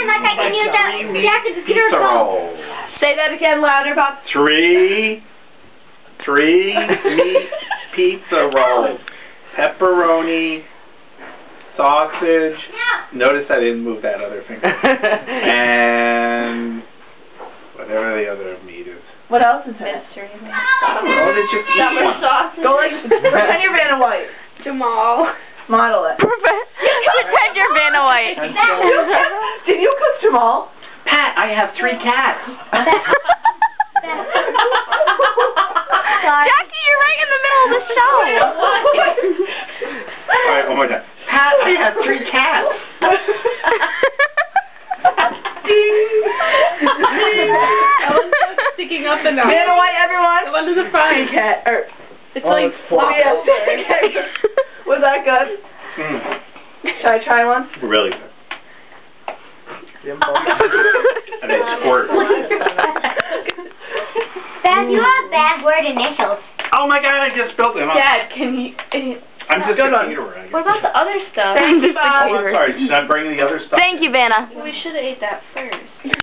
you a I can use Three the meat jack of the computer pizza phone. Say that again louder, Bob. Three, three meat pizza rolls. Pepperoni, sausage. Notice I didn't move that other finger. and whatever the other meat is. What else is it? Mystery. I don't know. It's just each Summer one. sauce. Go like pretend you're Vanna White. Jamal. Model it. Pretend you're Vanna White. You cook- Did you cook Jamal? Pat, I have three cats. Jackie, you're right in the middle of the show. All right, one more time. Pat, I have three cats. Sticking up the nose. Vanna White, The one to the front. Cat. Er, It's Oh, like it's flop yeah. over. Was that good? Mm, Should I try one? really good. And it squirts. Beth, you have bad word initials. Oh my god, I just spilled them. Dad, can you? uh, I'm just Good a one. caterer. I guess. What about the other stuff? Thank you, Oh, I'm sorry. Should I bring the other stuff? Thank you, Vanna. We should have ate that first.